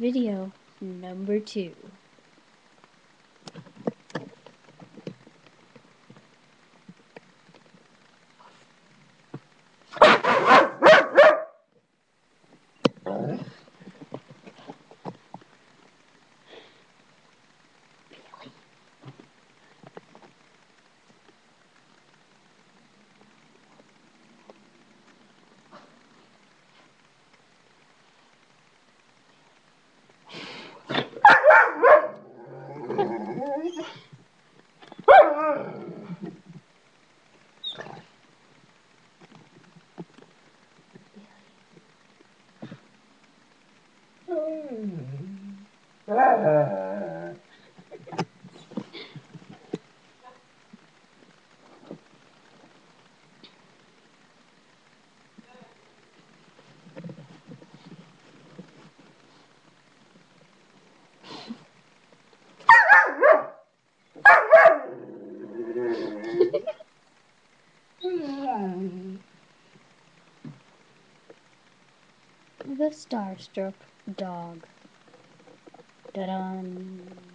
video number two. Hmm. Ah. The starstruck dog. Da-dum.